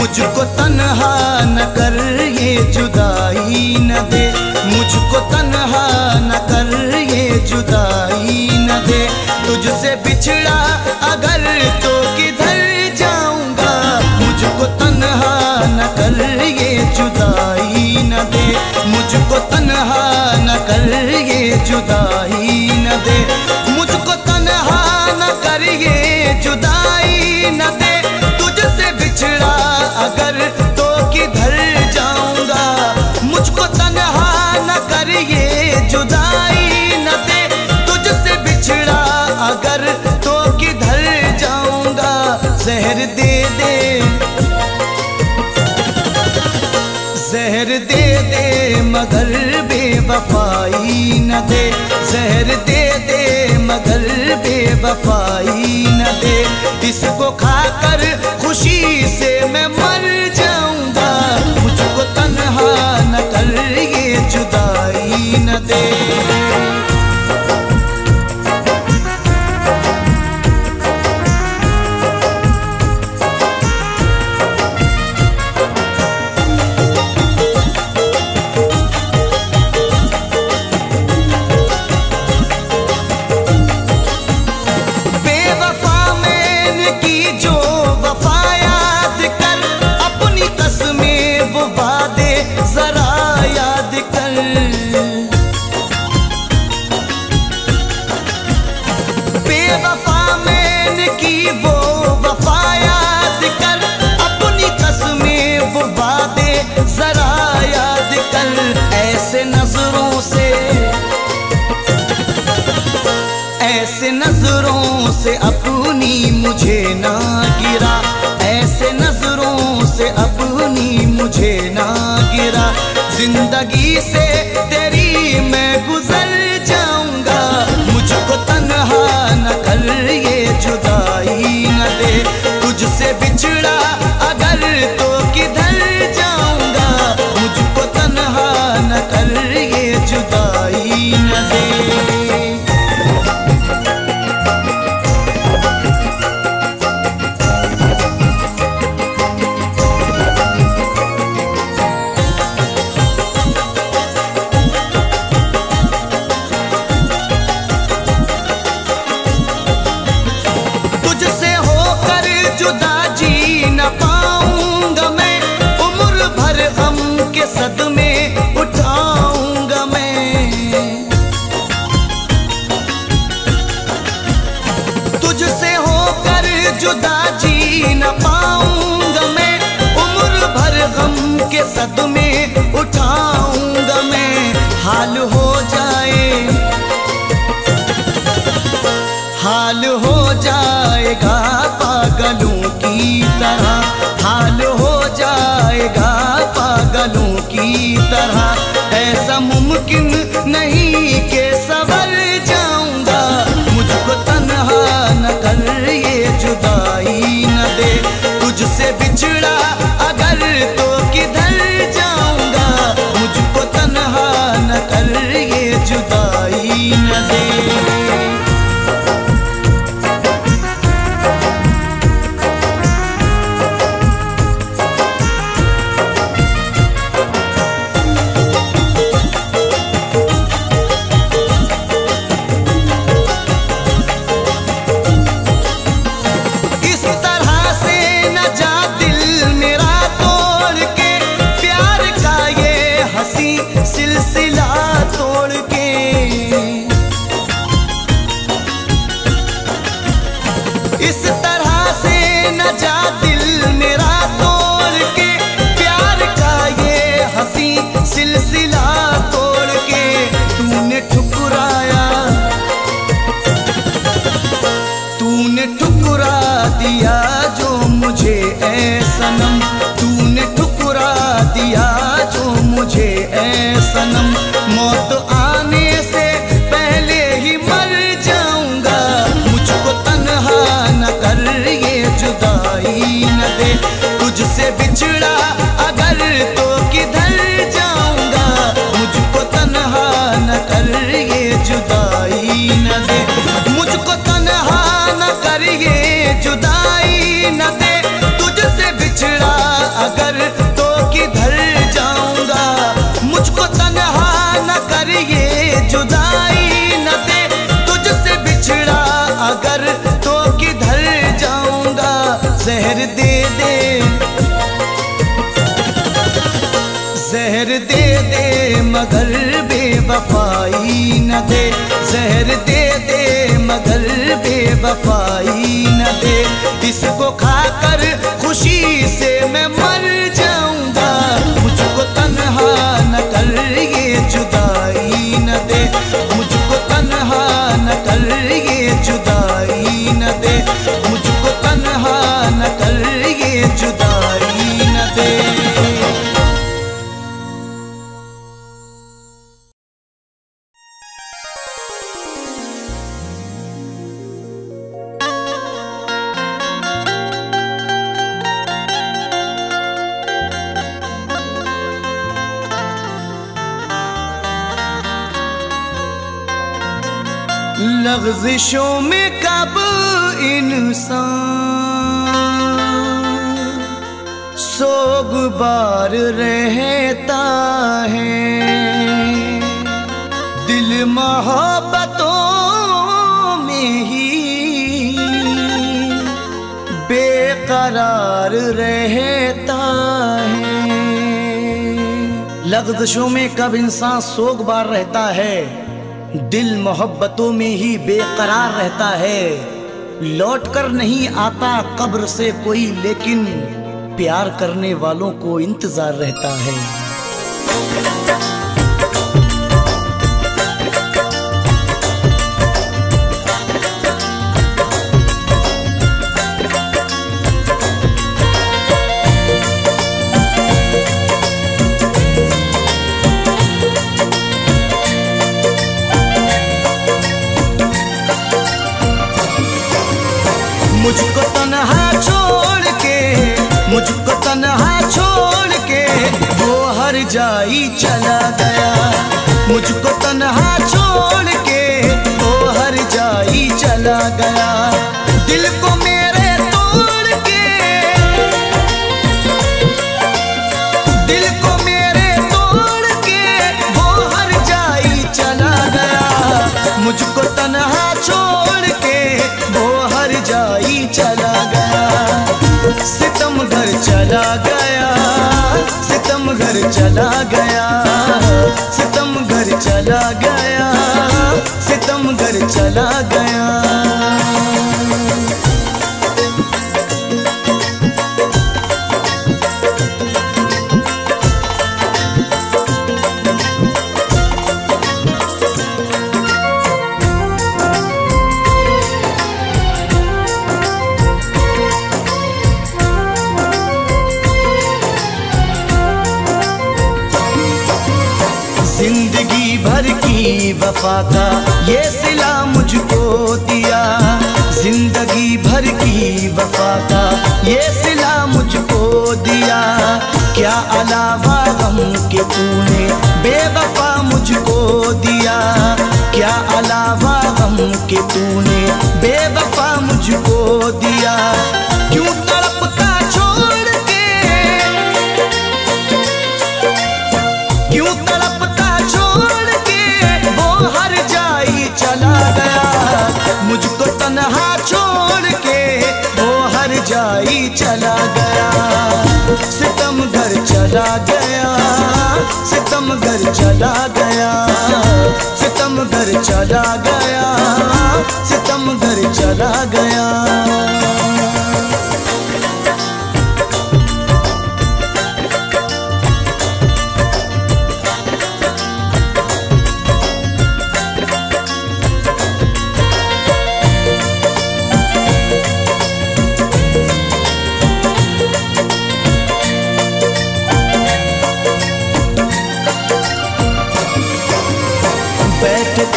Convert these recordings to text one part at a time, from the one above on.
मुझको तनहा न कर ये जुदाई न दे। मुझको तनहा न कर जुदाई न दे। मुझको तनहा न करिए, जुदाई न दे। तुझसे बिछड़ा अगर तो किधर जाऊँगा? मुझको तनहा न करिए, जुदाई न दे। तुझसे बिछड़ा अगर तो किधर जाऊँगा? जहर दे दे। जहर दे दे, मगर बेवफाई न दे, जहर दे दे, मगर बेवफाई न दे। इसको खाकर खुशी से मैं मर जा दे दे। जहर दे दे, मगर बेवफाई न दे। जहर दे दे, मगर बेवफाई न दे। इसको खाकर खुशी से मैं मर जाऊँगा लफ्जिशों में कब इंसान सोग बार रहता है? दिल मोहब्बतों में ही बेकरार रहता है। लफ्जिशों में कब इंसान सोग बार रहता है? दिल मोहब्बतों में ही बेकरार रहता है। लौट कर नहीं आता कब्र से कोई, लेकिन प्यार करने वालों को इंतज़ार रहता है। मुझको तनहा छोड़ के वो हर जाई चला गया। मुझको तन्हा सितम घर चला गया, सितम घर चला गया, सितम घर चला गया, सितम घर चला गया। वफा का ये सिला मुझको दिया। ज़िंदगी भर की वफा का ये सिला मुझको दिया। क्या अलावा गम के तूने बेवफा मुझको दिया। क्या अलावा गम के तूने बेवफा मुझको दिया। चला गया। सितम घर चला गया। सितम घर चला गया। सितम घर चला गया। सितम घर चला गया।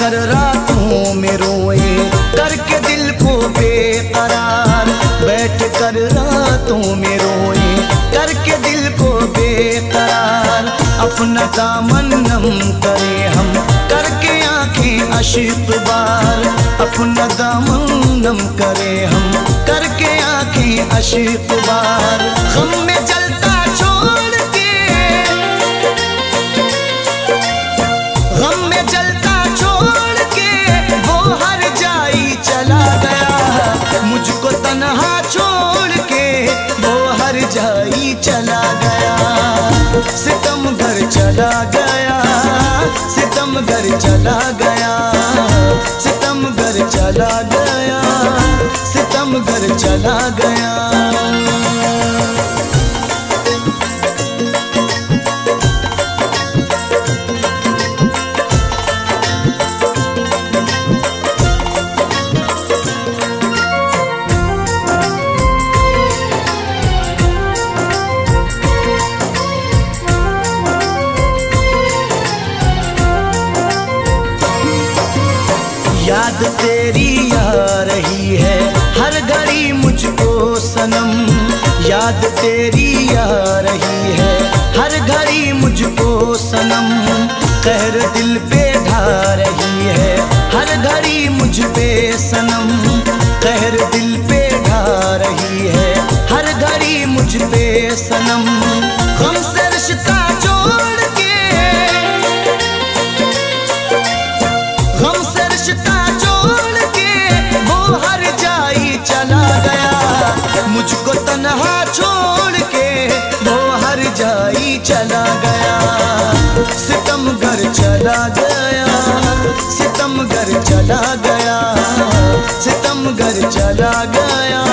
कर रातों में रोए, करके दिल को बेकरार। बैठ कर रातों में रोए, करके दिल को बेकरार। अपना दामन नम करे हम, करके आँखें अशिक बार। अपना दामन नम करे हम, करके आँखें अशिक बार। हम में जल घर चला गया। सितम घर चला गया। सितम घर चला गया। सनम, याद तेरी आ रही है। हर घड़ी मुझको सनम, कहर दिल पे ढा रही है। हर घड़ी मुझ पे सनम, कहर दिल पे ढा रही है। हर घड़ी मुझ पे सनम तन्हा छोड़ के वो हर जाई चला गया। सितम घर चला गया, सितम घर चला गया, सितम घर चला गया,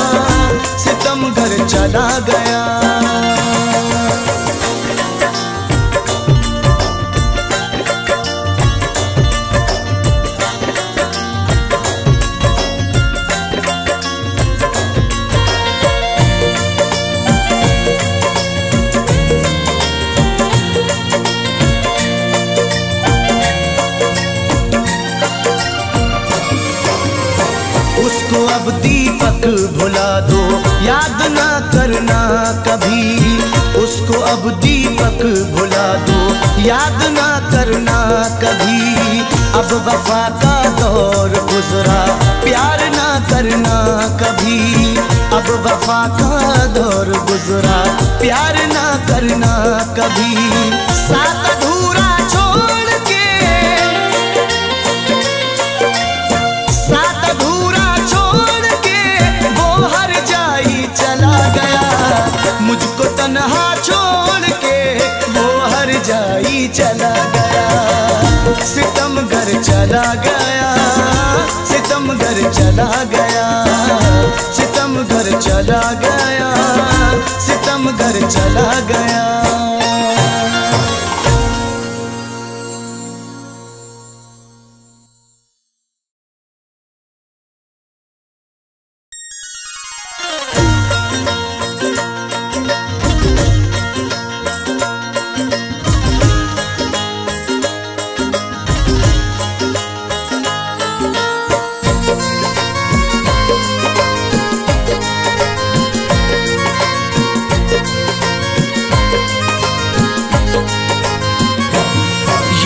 सितम घर चला गया। अब दीपक भुला दो। याद ना करना कभी। उसको अब दीपक भुला दो। याद ना करना कभी। अब वफा का दौर गुजरा। प्यार ना करना कभी। अब वफा का दौर गुजरा। प्यार ना करना कभी। साथ तन्हा छोड़ के वो हर जाई चला गया। सितम घर चला गया, सितम घर चला गया, सितम घर चला गया, सितम घर चला गया।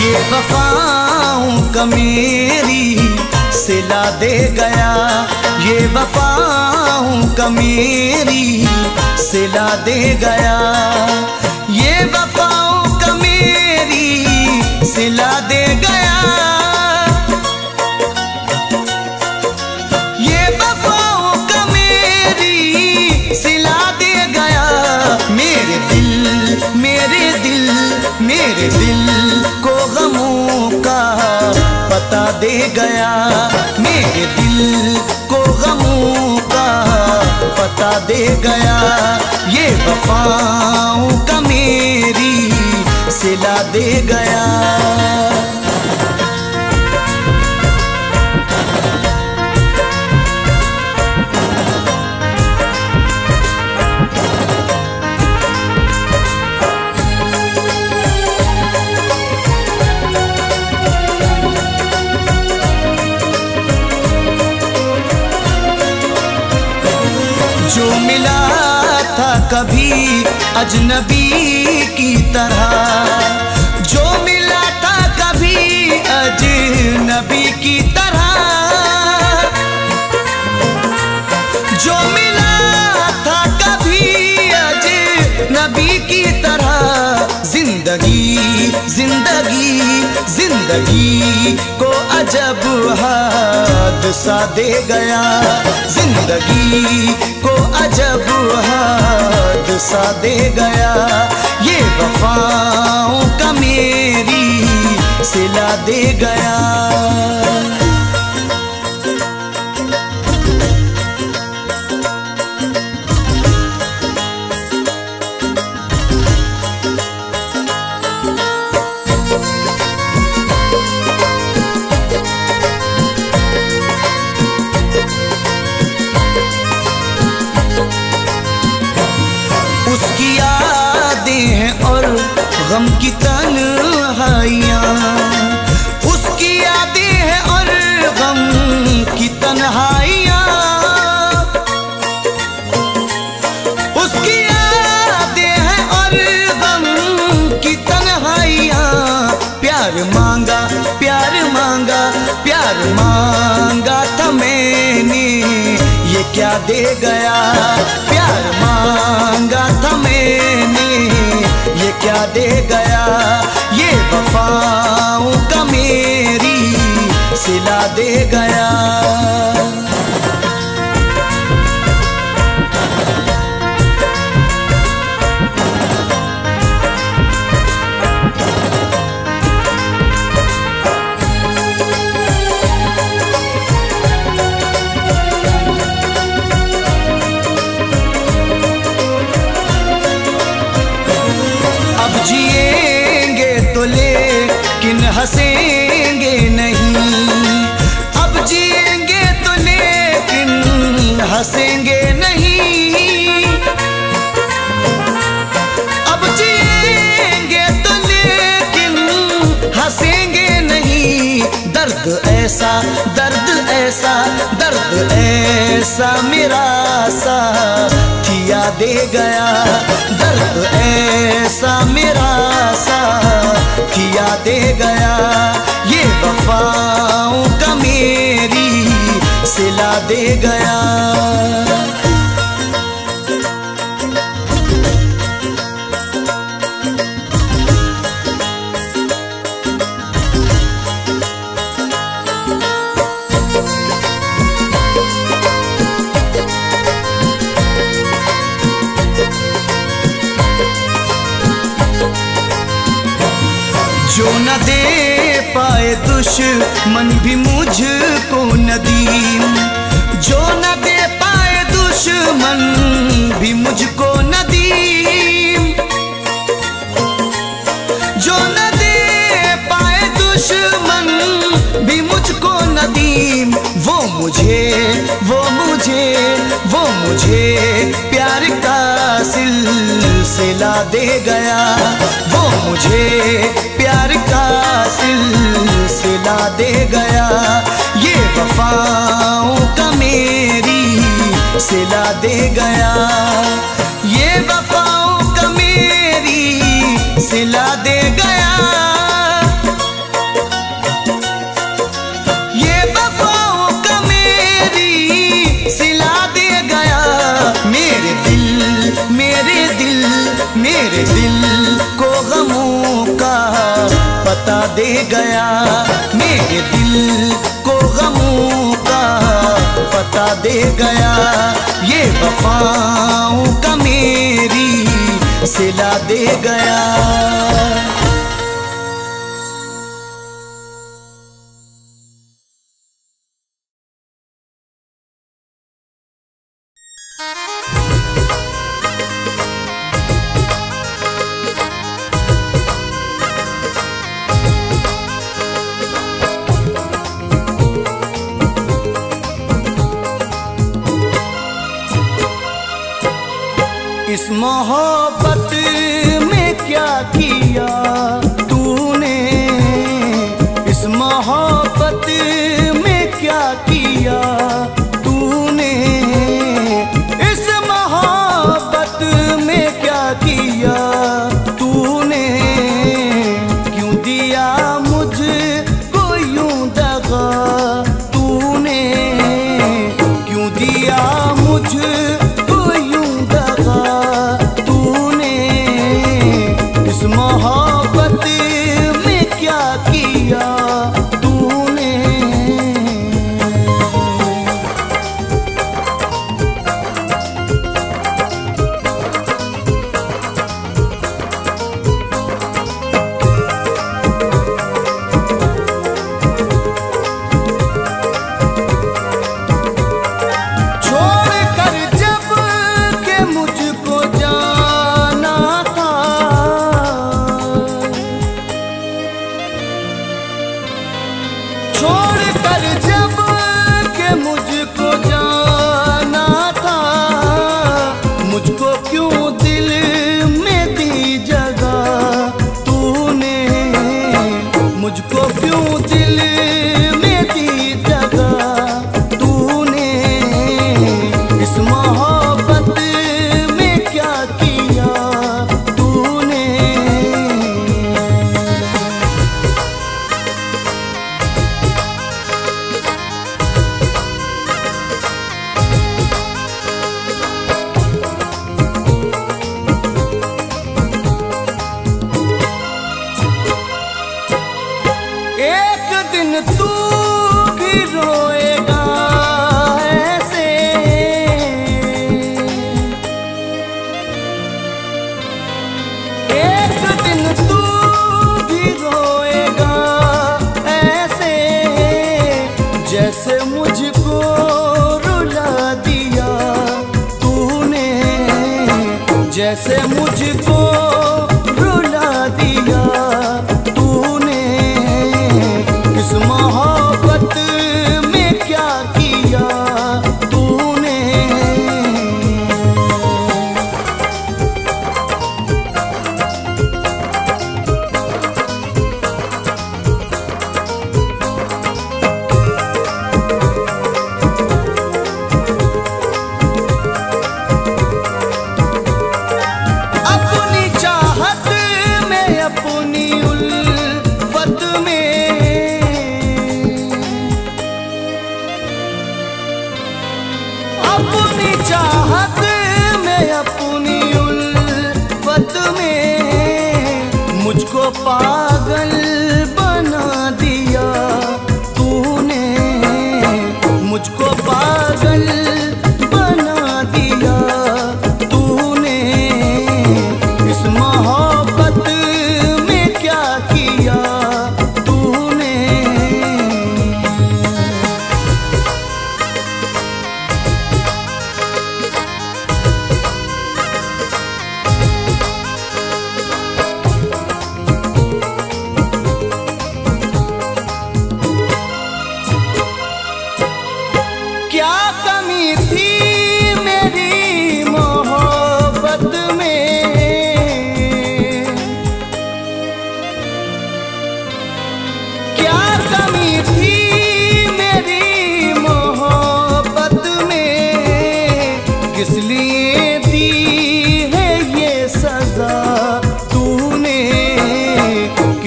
ये वफाओं का मेरी सिला दे गया। ये वफाओं का मेरी सिला दे गया। ये वफाओं का मेरी सिला दे गया। ये वफाओं का मेरी सिला दे गया। मेरे दिल मेरे दिल मेरे दिल। दे गया। मेरे दिल को गमों का पता दे गया। ये वफाओं का मेरी सिला दे गया। अजनबी की तरह। जो मिला था कभी अजनबी की तरह। जो मिला था कभी अजनबी की तरह। ज़िंदगी ज़िंदगी ज़िंदगी को अजब है हादसा दे गया। ज़िंदगी को अजब हादसा दे गया। ये वफाओं का मेरी सिला दे गया। दे गया। प्यार मांगा था मैंने, ये क्या दे गया? ये वफाओं का मेरी सिला दे गया। ऐसा, दर्द ऐसा दर्द ऐसा मेरा सा थिया दे गया, दर्द ऐसा मेरा सा थिया दे गया, ये वफाओं का मेरी सिला दे गया। न दे पाए दुश्मन भी मुझको नदीम जो न दे पाए दुश्मन भी मुझको नदीम जो न दे पाए दुश्मन भी मुझको नदीम मुझे, वो मुझे वो मुझे प्यार का सिलसिला दे गया। वो मुझे प्यार का सिलसिला दे गया। ये वफाओं का मेरी सिला दे गया। ये वफाओं का मेरी सिला दे मेरे दिल को गमों का पता दे गया। मेरे दिल को गमों का पता दे गया। ये वफाओं का मेरी सिला दे गया।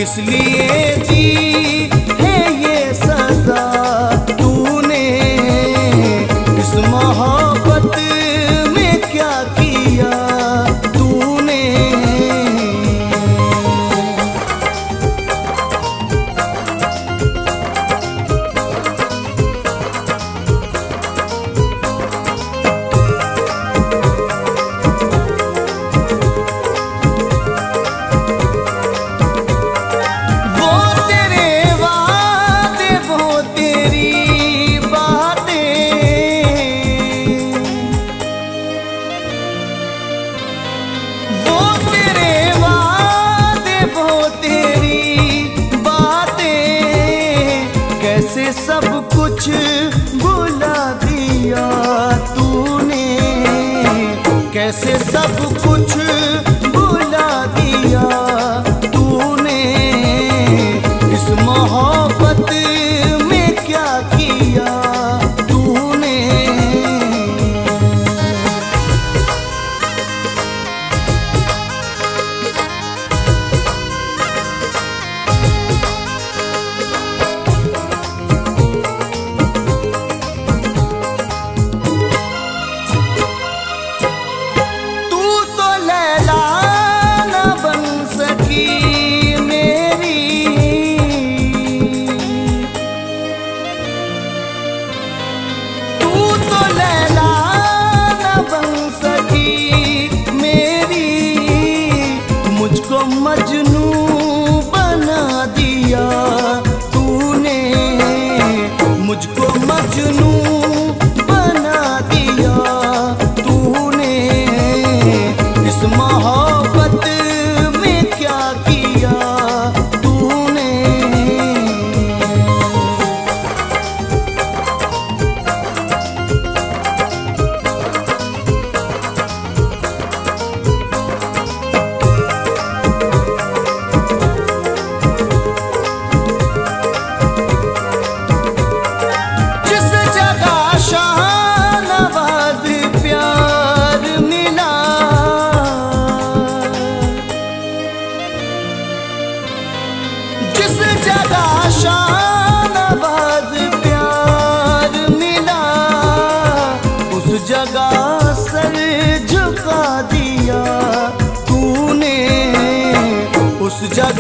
किस sıcak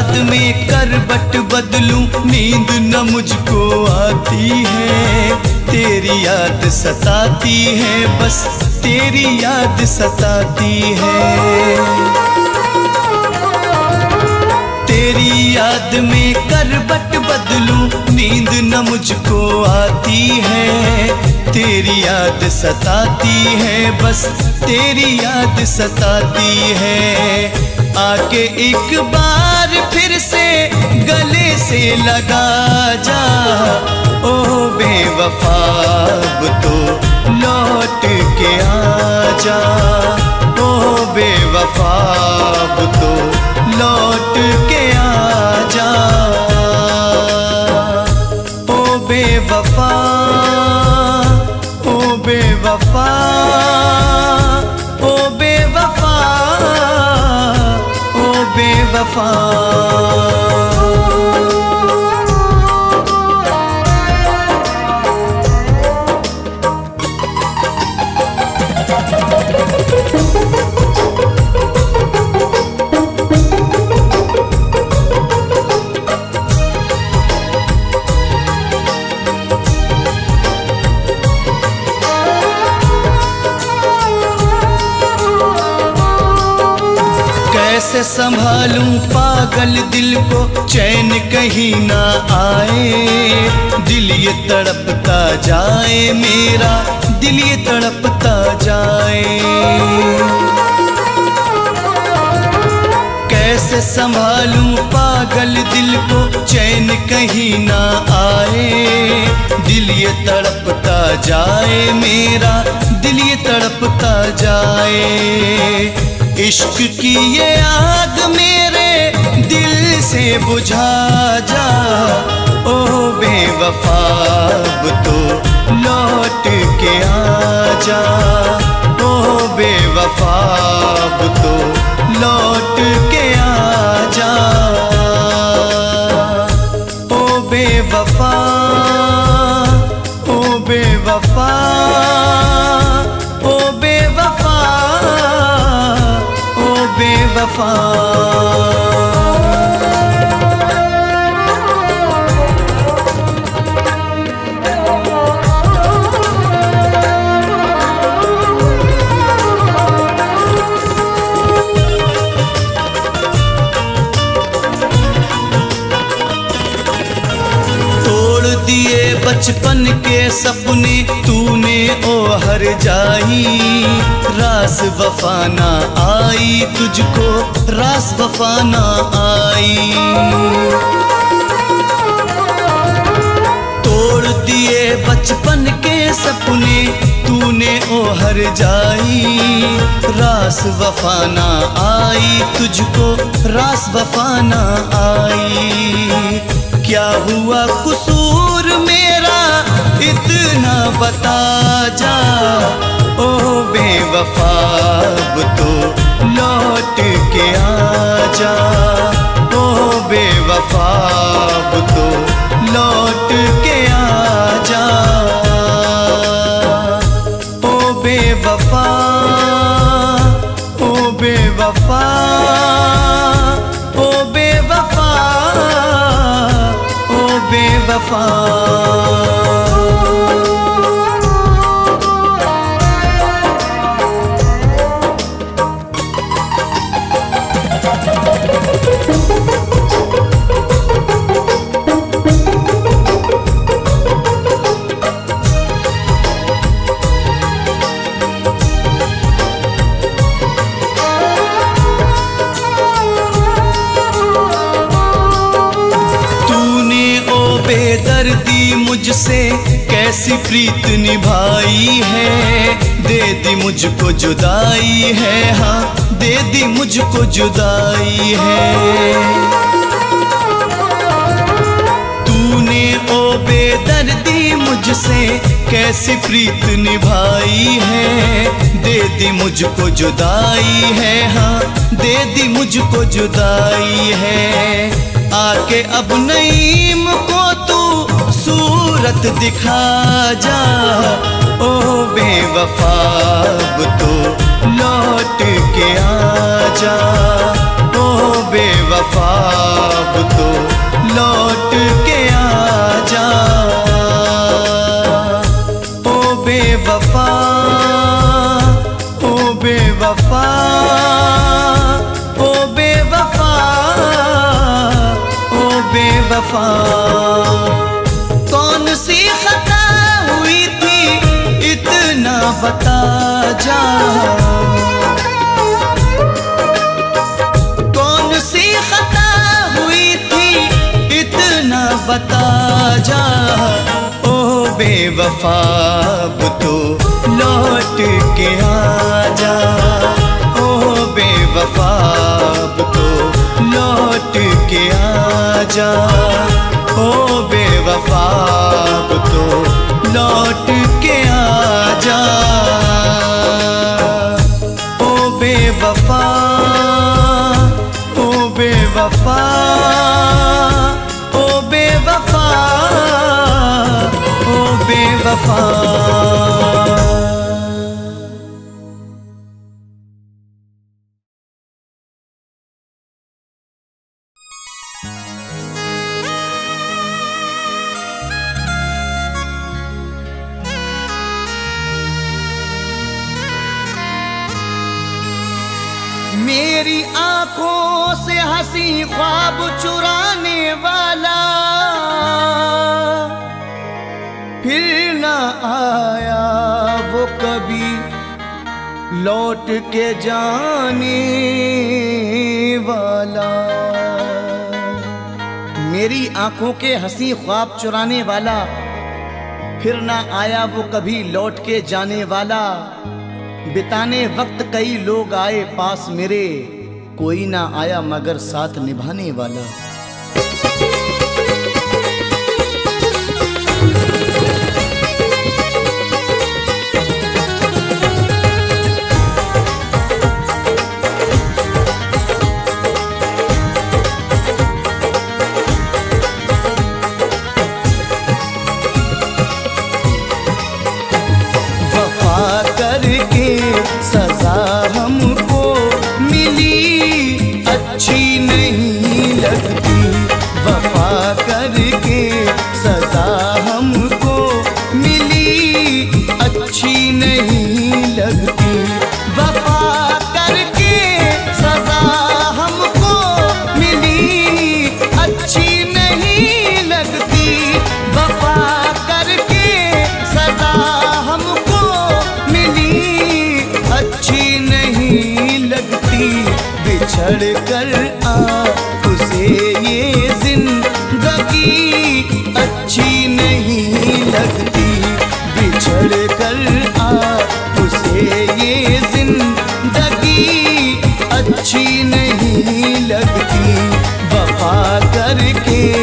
याद में करबट बदलूं, नींद न मुझको आती है। तेरी याद सताती है, बस तेरी याद सताती है। तेरी याद में करबट बदलूं, नींद न मुझको आती है। तेरी याद सताती है, बस तेरी याद सताती है। आके एक बार फिर से गले से लगा जा। ओ बेवफा, अब तो लौट के आ जा। ओ बेवफा, अब तो लौट के आ जा। ओ बेवफा। बेवफा कैसे संभालूं, पागल दिल को चैन कहीं ना आए। दिल ये तड़पता जाए मेरा, दिल ये तड़पता जाए। कैसे संभालूं पागल दिल को, चैन कहीं ना आए। दिल ये तड़पता जाए मेरा, दिल ये तड़पता जाए। इश्क की ये आग मेरे दिल से बुझा जा। ओ बेवफा अब तो लौट के आ जा। ओ बेवफा अब तो बेवफा ओ बेवफा ओ बेवफा। बचपन के सपने तूने ओ हर जाई। रास वफाना आई तुझको, रास वफाना आई। तोड़ दिए बचपन के सपने तूने ओ हर जाई। रास वफाना आई तुझको, रास वफाना आई। क्या हुआ कसूर मेरा? इतना बता जा। ओ बेवफा अब तो लौट के आ जा ओ बेवफा अब तो लौट के प्रीत निभाई है। दे दी मुझको जुदाई है। हाँ दे दी मुझको जुदाई है। तूने ओ बेदर्दी मुझसे कैसी प्रीत निभाई है? दे दी मुझको जुदाई है। हाँ दे दी मुझको जुदाई है। आके अब नईम को सूरत दिखा जा ओ बेवफा अब तो लौट के आ जा ओ बेवफा अब तो लौट के आ जा ओ बेवफा कौन सी इतना बता जा। ओ बेवफा तो लौट के आ जा। ओ बेवफा अब तो लौट के आ जा। बेवफा के जाने वाला। मेरी आँखों के हँसी ख्वाब चुराने वाला, फिर ना आया वो कभी लौट के जाने वाला। बिताने वक्त कई लोग आए पास मेरे, कोई ना आया मगर साथ निभाने वाला। करके